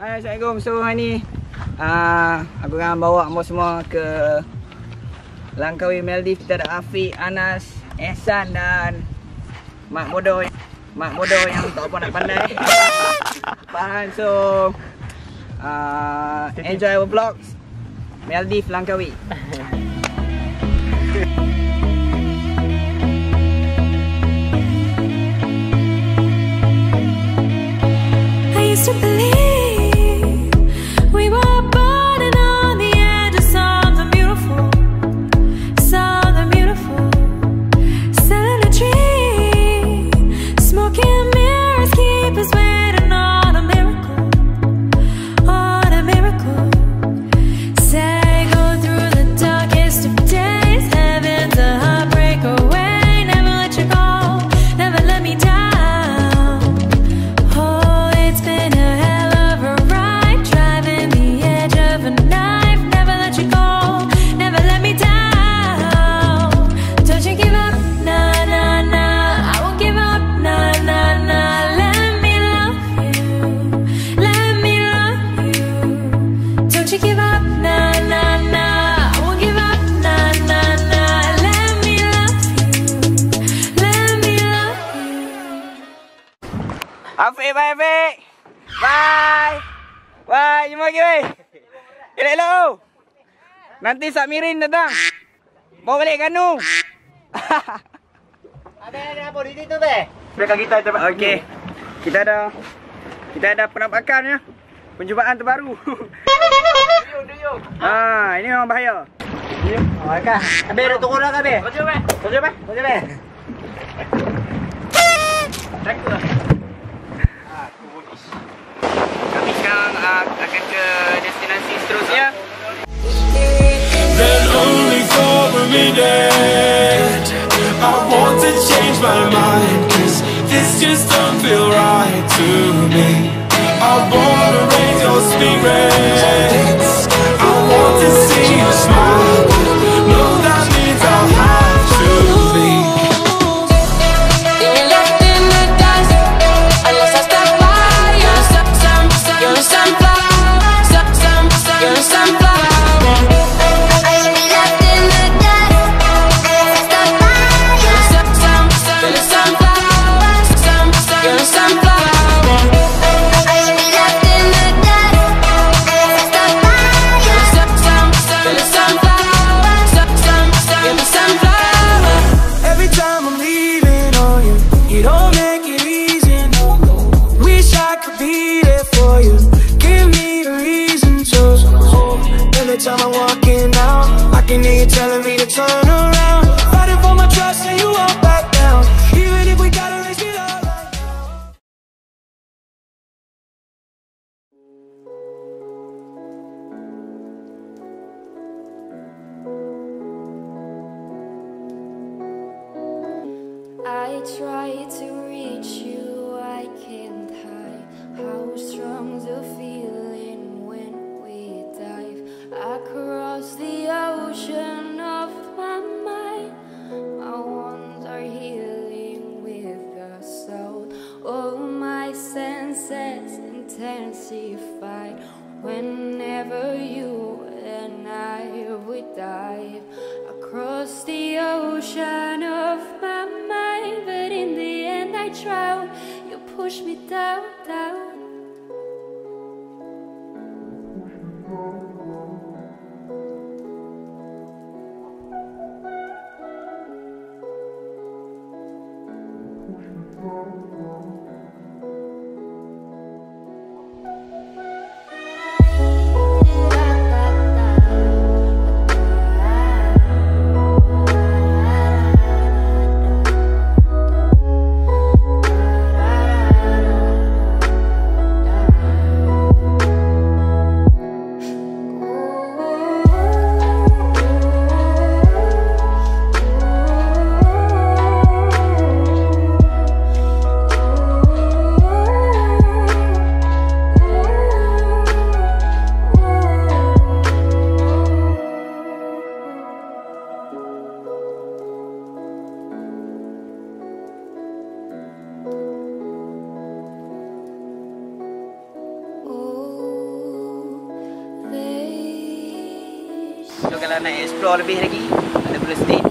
Hai, Assalamualaikum. So hari ni uh, aku akan bawa kamu semua ke Langkawi Maldives. Kita ada Afiq, Anas, Ehsan dan Mak Bodoh. Mak Bodoh yang tak apa nak pandai. Faham? So uh, enjoy our vlogs. Maldives, Langkawi. this way. Afiq, bye Afiq. Bye. Bye, jumpa lagi weh. Elok elok. Nanti Sakmirin datang. Bawa balik Kanu. Ada ada apa di situ be? Biarkan kita tempat. Okey. Kita ada kita ada penampakan ya. Perjumpaan terbaru. Ah, ini memang bahaya. Oh, kan. Abe dah turun dah be. Kau be. Kau be. Kau be. Kami sekarang uh, akan ke destinasi seterusnya. then only for a minute. I want to change my mind, cause this just don't feel right to me. I wanna raise your spirits. I try to reach you, I can't hide how strong the feeling when we dive across the ocean of my mind. My wounds are healing with the soul. All my senses intensified whenever you and I would dive across the ocean Deus me deu. Kalau nak explore lebih lagi, ada boleh stay